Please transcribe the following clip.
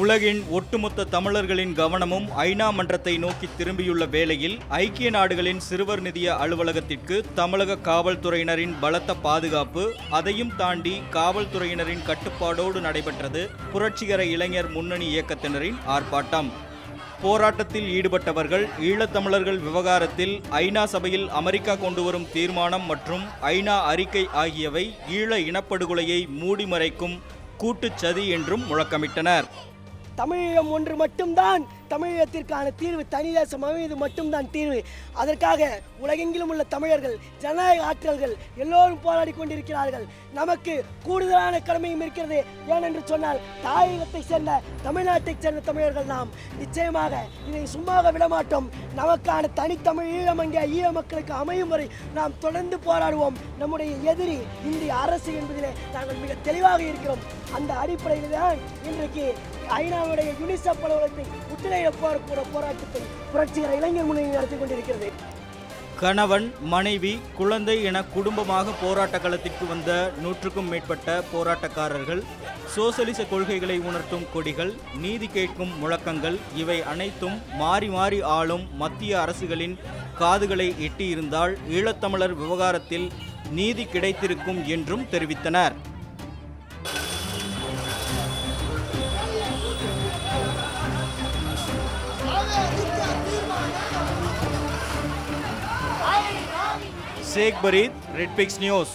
உலகின் ஒட்டுமொத்த தமிழர்களின் கவனமும் ஐநா மன்றத்தை நோக்கி திரும்பியுள்ள வேளையில் ஐக்கிய நாடுகளின் சிறுவர் நிதிய அலுவலகத்திற்கு தமிழக காவல்துறையினரின் பலத்த பாதுகாப்பு அதையும் தாண்டி காவல்துறையினரின் கட்டுப்பாடோடு நடைபெற்றது புரட்சிகர இளைஞர் முன்னணி இயக்கத்தினரின் ஆர்ப்பாட்டம். போராட்டத்தில் ஈடுபட்டவர்கள் ஈழத்தமிழர்கள் விவகாரத்தில் ஐநா சபையில் அமெரிக்கா கொண்டு வரும் தீர்மானம் மற்றும் ஐநா அறிக்கை ஆகியவை ஈழ இனப்படுகொலையை மூடி மறைக்கும் கூட்டுச் சதி என்றும் முழக்கமிட்டனர். தமிழீழம் ஒன்று மட்டும்தான். தமிழீழத்திற்கான தீர்வு தனிதேசம் இது மட்டும்தான் தீர்வு. அதற்காக உலகெங்கிலும் உள்ள தமிழர்கள் ஜனநாயக ஆற்றல்கள் எல்லோரும் போராடி கொண்டிருக்கிறார்கள். நமக்கு கூடுதலான கடமையும் இருக்கிறது. ஏனென்று சொன்னால் தாயகத்தை சேர்ந்த தமிழ்நாட்டைச் சேர்ந்த தமிழர்கள் நாம் நிச்சயமாக இதை சும்மாக விடமாட்டோம். நமக்கான தனித்தமிழ் ஈழம் அங்கே ஈழ மக்களுக்கு அமையும் வரை நாம் தொடர்ந்து போராடுவோம். நம்முடைய எதிரி இந்திய அரசு என்பதிலே நாங்கள் மிக தெளிவாக இருக்கிறோம். அந்த அடிப்படையில் தான் இன்றைக்கு ஐநாவுடைய யுனிசெஃப் அலுவலகத்தை முத்திரையிட போற போராட்டத்தை புரட்சிகர இளைஞர் முன்னணி நடத்தி கொண்டிருக்கிறது. கணவன் மனைவி குழந்தை என குடும்பமாக போராட்ட களத்திற்கு வந்த நூற்றுக்கும் மேற்பட்ட போராட்டக்காரர்கள் சோசலிச கொள்கைகளை உணர்த்தும் கொடிகள் நீதி கேட்கும் முழக்கங்கள் இவை அனைத்தும் மாறி மாறி ஆளும் மத்திய அரசுகளின் காதுகளை எட்டியிருந்தால் ஈழத்தமிழர் விவகாரத்தில் நீதி கிடைத்திருக்கும் என்றும் தெரிவித்தனர். Sheikh Barid red pix news